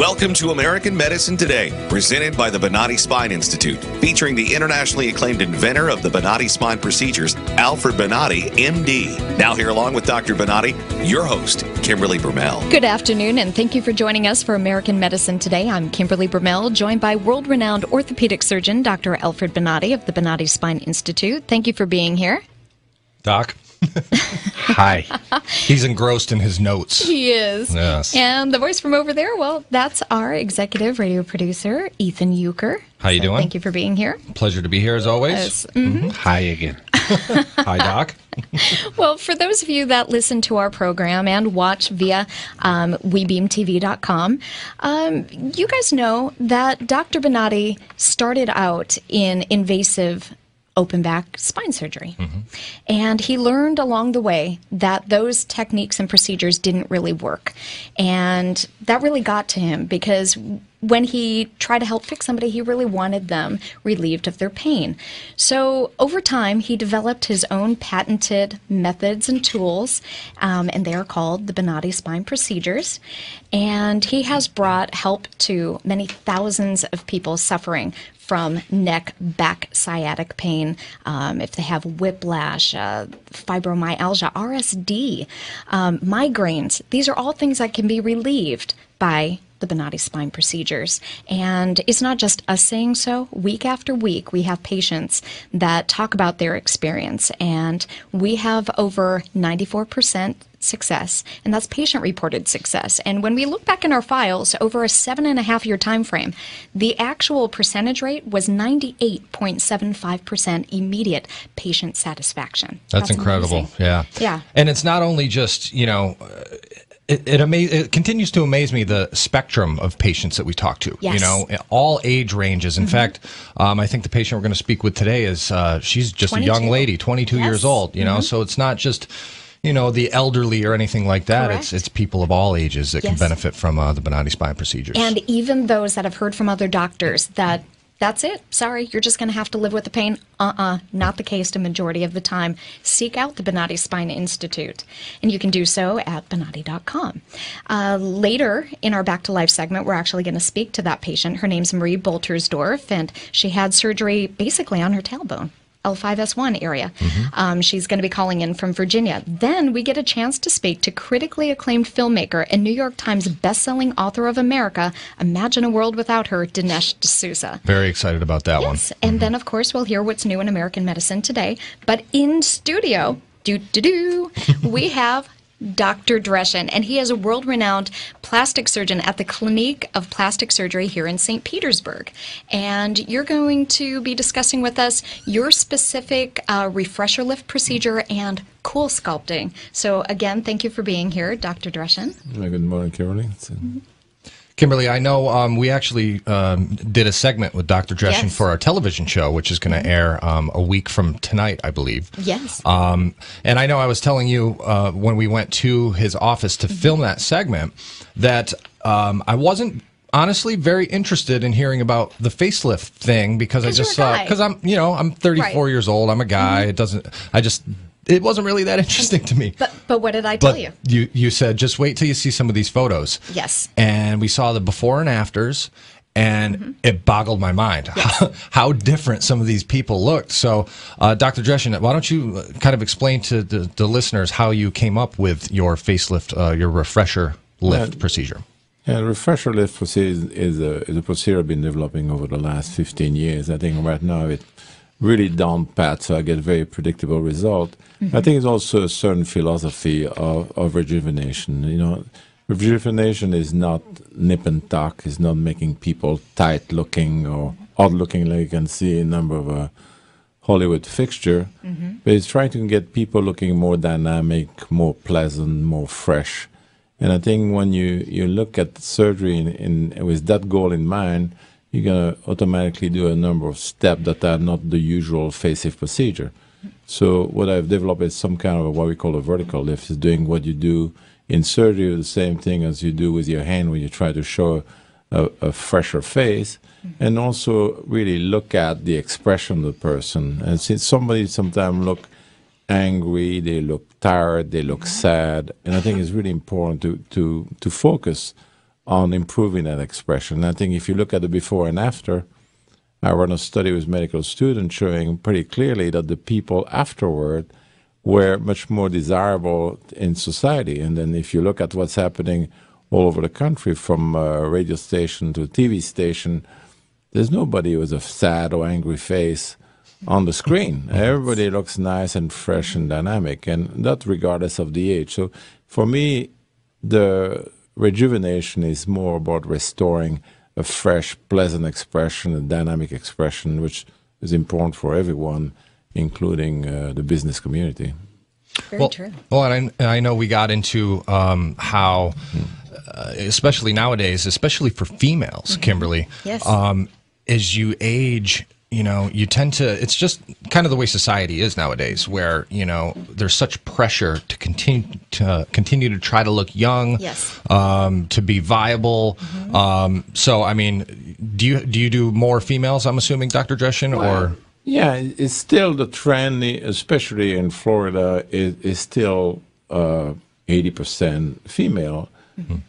Welcome to American Medicine Today, presented by the Bonati Spine Institute, featuring the internationally acclaimed inventor of the Bonati spine procedures, Alfred Bonati, MD. Now, here along with Dr. Bonati, your host, Kimberly Brumell. Good afternoon, and thank you for joining us for American Medicine Today. I'm Kimberly Brumell, joined by world renowned orthopedic surgeon Dr. Alfred Bonati of the Bonati Spine Institute. Thank you for being here. Doc. Hi. He's engrossed in his notes. He is. Yes. And the voice from over there, well, that's our executive radio producer, Ethan Euchre. How you So doing? Thank you for being here. Pleasure to be here as always. Yes. Mhm. Hi again. Hi, Doc. Well, for those of you that listen to our program and watch via um, WeBeamTV.com, um, you guys know that Dr. Bonati started out in invasive open back spine surgery. And he learned along the way that those techniques and procedures didn't really work. And that really got to him because when he tried to help fix somebody, he really wanted them relieved of their pain. So over time, he developed his own patented methods and tools, um, and they are called the Bonati Spine Procedures. And he has brought help to many thousands of people suffering from neck, back, sciatic pain, um, if they have whiplash, uh, fibromyalgia, RSD, um, migraines. These are all things that can be relieved by the Bonati spine procedures. And it's not just us saying so. Week after week, we have patients that talk about their experience, and we have over 94% success, and that's patient reported success. And when we look back in our files over a seven and a half year time frame, the actual percentage rate was 98.75% immediate patient satisfaction. That's, incredible. amazing. Yeah. Yeah. And it's not only just, you know, uh, it, it, ama- it continues to amaze me the spectrum of patients that we talk to. Yes. You know, all age ranges. Mm-hmm. In fact, um, I think the patient we're going to speak with today is uh, she's just a young lady, 22 Yes. Mm-hmm. years old. You know, so it's not just. You know the elderly or anything like that. It's Correct. it's people of all ages that can benefit from uh, the Bonati spine procedures. And even those that have heard from other doctors that that's it. Sorry, you're just going to have to live with the pain. Uh uh not the case the majority of the time. Seek out the Bonati Spine Institute. And you can do so at bonati.com. Uh, later in our Back to Life segment, we're actually going to speak to that patient. Her name's Marie Boltersdorf, and she had surgery basically on her tailbone. L5S1 area. Um, she's going to be calling in from Virginia. Then we get a chance to speak to critically acclaimed filmmaker and New York Times bestselling author of America, Imagine a World Without Her, Dinesh D'Souza. Very excited about that one. Yes, and then of course we'll hear what's new in American medicine today. But in studio, do do do, we have Dr. Drehsen, and he is a world renowned plastic surgeon at the Clinique of Plastic Surgery here in St. Petersburg. And you're going to be discussing with us your specific uh, refresher lift procedure and cool sculpting. So, again, thank you for being here, Dr. Drehsen. Good morning, Caroline. Kimberly, I know um, we actually um, did a segment with Dr. Drehsen Yes. for our television show, which is going to air um, a week from tonight, I believe. Yes. Um, and I know I was telling you uh, when we went to his office Mm-hmm. to film that segment that um, I wasn't honestly very interested in hearing about the facelift thing because I just thought because I'm you know I'm 34 Right. Mm-hmm. years old I'm a guy it doesn't I just it wasn't really that interesting to me. but, but what did I tell But you? you you said just wait till you see some of these photos. Yes. And we saw the before and afters, and Mm-hmm. it boggled my mind how, how different some of these people looked. So, uh, Dr. Drehsen, why don't you uh, kind of explain to the, the listeners how you came up with your facelift, uh, your refresher lift Yeah. procedure? Yeah, refresher lift procedure is a, is a procedure I've been developing over the last 15 years. I think right now it really down pat, so I get very predictable result. I think it's also a certain philosophy of, of rejuvenation. You know, rejuvenation is not nip and tuck, it's not making people tight looking or odd looking like you can see a number of uh, Hollywood fixture, but it's trying to get people looking more dynamic, more pleasant, more fresh. And I think when you, you look at surgery in, in with that goal in mind, you're gonna automatically do a number of steps that are not the usual facelift procedure. So what I've developed is some kind of a, what we call a vertical lift, is doing what you do in surgery, the same thing as you do with your hand when you try to show a, a fresher face, mm-hmm. and also really look at the expression of the person. And since somebody sometimes look angry, they look tired, they look mm-hmm. sad, and I think it's really important to to to focus on improving that expression. I think if you look at the before and after, I run a study with medical students showing pretty clearly that the people afterward were much more desirable in society. And then if you look at what's happening all over the country, from a radio station to a TV station, there's nobody with a sad or angry face on the screen. Everybody looks nice and fresh and dynamic, and that regardless of the age. So for me, the rejuvenation is more about restoring a fresh, pleasant expression, a dynamic expression, which is important for everyone, including uh, the business community. Very well, true. Well, and I, I know we got into um, how, uh, especially nowadays, especially for females, Kimberly, Yes. um, as you age, you know, you tend to, it's just kind of the way society is nowadays, where, you know, there's such pressure to continue to continue to try to look young, Yes. um, to be viable. Um, so, I mean, do you do you do more females? I'm assuming, Dr. Drehsen, or Yeah, it's still the trend, especially in Florida, is, is still uh, 80% female.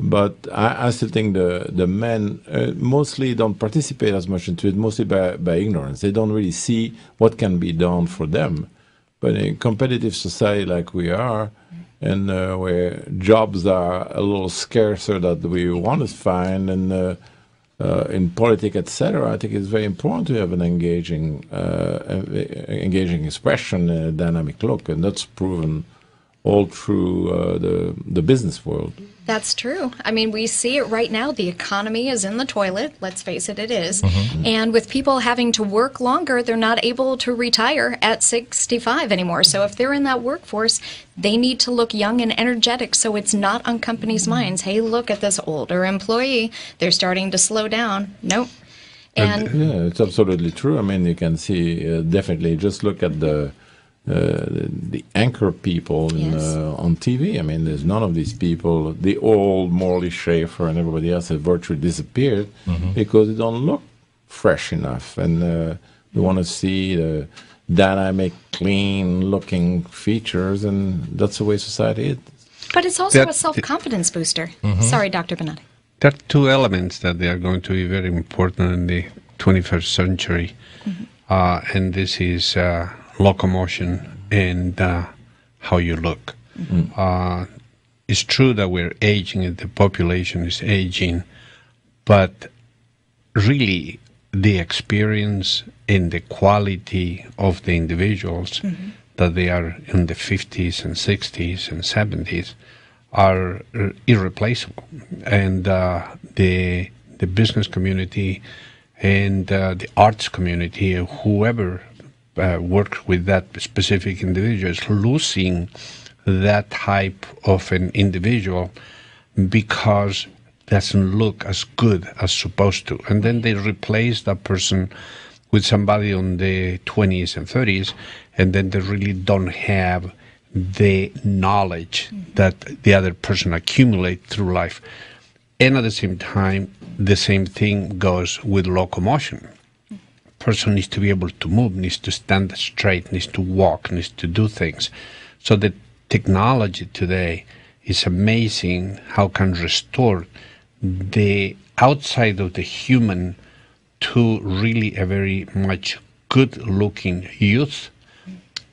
But I, I still think the, the men uh, mostly don't participate as much into it, mostly by, by ignorance. They don't really see what can be done for them. But in competitive society like we are, and uh, where jobs are a little scarcer that we want to find, and uh, uh, in politics, etc., I think it's very important to have an engaging, uh, engaging expression, a dynamic look, and that's proven all through uh, the the business world. That's true. I mean, we see it right now. The economy is in the toilet. Let's face it, it is. And with people having to work longer, they're not able to retire at 65 anymore. So if they're in that workforce, they need to look young and energetic so it's not on companies' minds. Hey, look at this older employee. They're starting to slow down. Nope. And Yeah, it's absolutely true. I mean, you can see uh, definitely. Just look at the uh, the anchor people in, Yes. uh, on TV. I mean, there's none of these people. The old Morley Safer and everybody else have virtually disappeared because they don't look fresh enough, and uh, we want to see the dynamic, clean-looking features, and that's the way society is. but it's also That- a self-confidence booster. Sorry, Dr. Bonati. There are two elements that they are going to be very important in the 21st century, uh, and this is uh, locomotion and uh, how you look. Uh, it's true that we're aging and the population is aging, but really the experience and the quality of the individuals that they are in the 50s and 60s and 70s are irreplaceable. And uh, the the business community and uh, the arts community whoever uh, works with that specific individual is losing that type of an individual because doesn't look as good as supposed to. And then they replace that person with somebody on the 20s and 30s and then they really don't have the knowledge that the other person accumulate through life. And at the same time the same thing goes with locomotion person needs to be able to move, needs to stand straight, needs to walk, needs to do things. So the technology today is amazing how can restore the outside of the human to really a very much good looking youth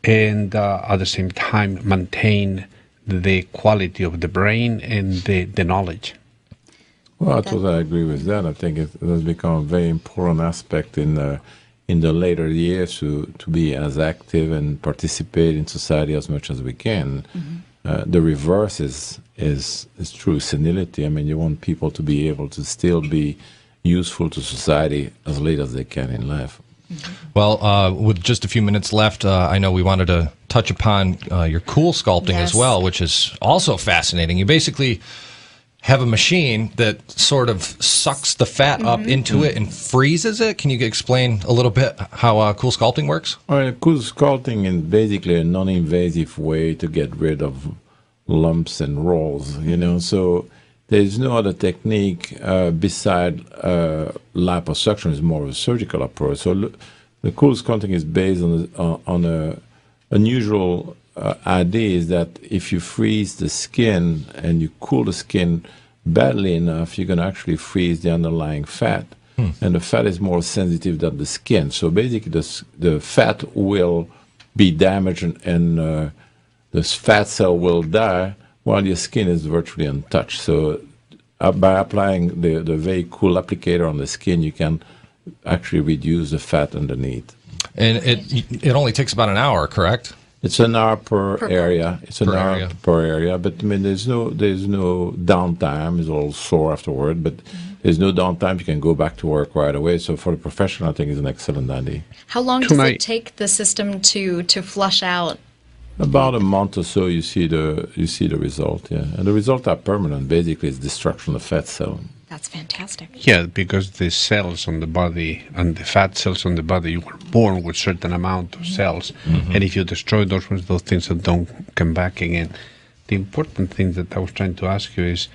and uh, at the same time maintain the quality of the brain and the, the knowledge. Well, I totally agree with that. I think it has become a very important aspect in the in the later years to to be as active and participate in society as much as we can. Uh, the reverse is is is true senility. I mean, you want people to be able to still be useful to society as late as they can in life. Well, uh, with just a few minutes left, uh, I know we wanted to touch upon uh, your cool sculpting as well, which is also fascinating. You basically have a machine that sort of sucks the fat up into it and freezes it. Can you explain a little bit how uh, cool sculpting works? Well, cool sculpting is basically a non-invasive way to get rid of lumps and rolls. You know, so there's no other technique uh, beside uh, liposuction. It's more of a surgical approach. So l- the cool sculpting is based on a, uh, on a unusual uh, idea is that if you freeze the skin and you cool the skin badly enough, you can actually freeze the underlying fat. And the fat is more sensitive than the skin. So basically, the, the fat will be damaged and, and uh, the fat cell will die while your skin is virtually untouched. So uh, by applying the, the very cool applicator on the skin, you can actually reduce the fat underneath. And it it only takes about an hour, correct? It's an hour per, Per- area. It's an Per hour area. per area. But I mean, there's no there's no downtime. It's all sore afterward, but mm-hmm. there's no downtime. You can go back to work right away. So for the professional, I think it's an excellent idea. How long To does my- it take the system to to flush out? About a month or so, you see the you see the result. Yeah, and the results are permanent. Basically, it's destruction of fat cell. That's fantastic. Yeah, because the cells on the body and the fat cells on the body, you were born with certain amount of mm-hmm. cells, mm-hmm. and if you destroy those ones, those things that don't come back again. The important thing that I was trying to ask you is,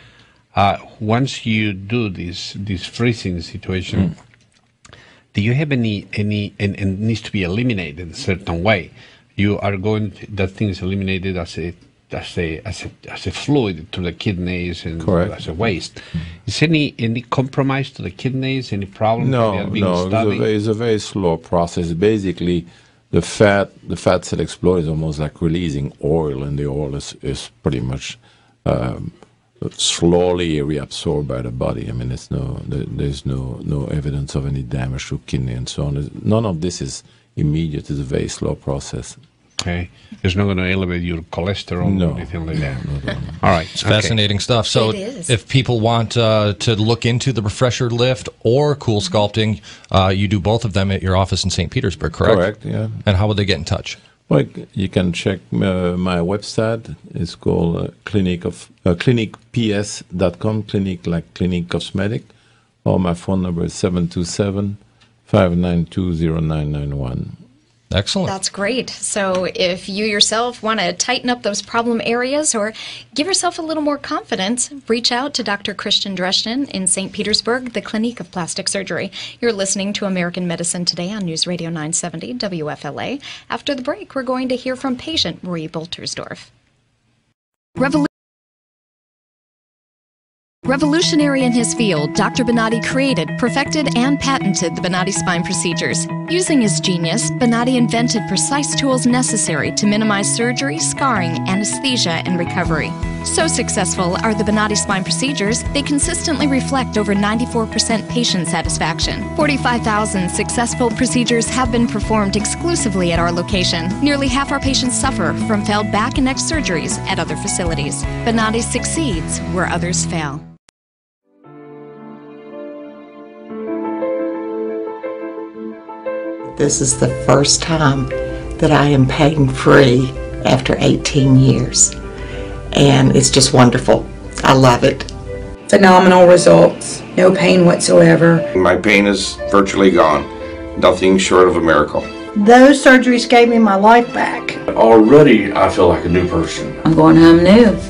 uh, once you do this this freezing situation, mm. do you have any any and, and needs to be eliminated in a certain way? You are going to, that thing is eliminated as a as a as a as a fluid to the kidneys and Correct. as a waste. Is any any compromise to the kidneys? Any problem? No, being no, it's a, very, it's a very slow process. Basically, the fat the fat cell explode is almost like releasing oil, and the oil is, is pretty much um, slowly reabsorbed by the body. I mean, it's no there, there's no no evidence of any damage to kidney and so on. None of this is immediate. It's a very slow process. Okay, it's not going to elevate your cholesterol No, or anything like that. All right, It's fascinating stuff. So, It is. if people want uh, to look into the refresher lift or cool sculpting, uh, you do both of them at your office in St. Petersburg, correct? Correct. Yeah. And how would they get in touch? Well, you can check uh, my website. It's called uh, clinic of uh, clinicps.com, clinic like clinic cosmetic, or my phone number is 727 592 0991. Excellent. That's great. So if you yourself want to tighten up those problem areas or give yourself a little more confidence, reach out to Dr. Christian Drehsen in St. Petersburg, the Clinique of Plastic Surgery. You're listening to American Medicine Today on News Radio 970 WFLA. After the break, we're going to hear from patient Marie Boltersdorf. Revolutionary in his field, Dr. Bonati created, perfected, and patented the Bonati spine procedures. Using his genius, Bonati invented precise tools necessary to minimize surgery, scarring, anesthesia, and recovery. So successful are the Bonati spine procedures, they consistently reflect over 94% patient satisfaction. 45,000 successful procedures have been performed exclusively at our location. Nearly half our patients suffer from failed back and neck surgeries at other facilities. Bonati succeeds where others fail. This is the first time that I am pain free after 18 years. And it's just wonderful. I love it. phenomenal results, no pain whatsoever. My pain is virtually gone. Nothing short of a miracle. Those surgeries gave me my life back. Already, I feel like a new person. I'm going home new.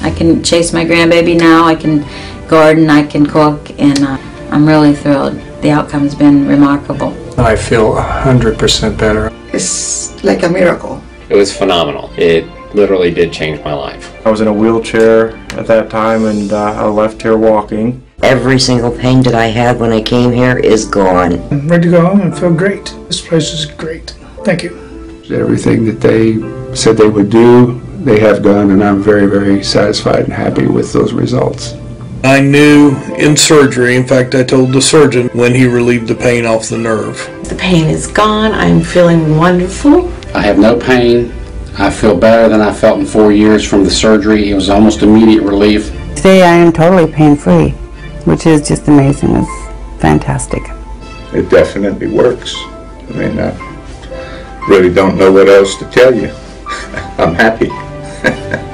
I can chase my grandbaby now. I can garden. I can cook, and uh, I'm really thrilled. The outcome's been remarkable. I feel 100% better. It's like a miracle. It was phenomenal. It literally did change my life. I was in a wheelchair at that time and uh, I left here walking. Every single pain that I had when I came here is gone. I'm ready to go home and feel great. This place is great. Thank you. Everything that they said they would do, they have done, and I'm very, very satisfied and happy with those results. I knew in surgery, in fact, I told the surgeon when he relieved the pain off the nerve. The pain is gone. I'm feeling wonderful. I have no pain. I feel better than I felt in four years from the surgery. It was almost immediate relief. Today I am totally pain free, which is just amazing. It's fantastic. It definitely works. I mean, I really don't know what else to tell you. I'm happy.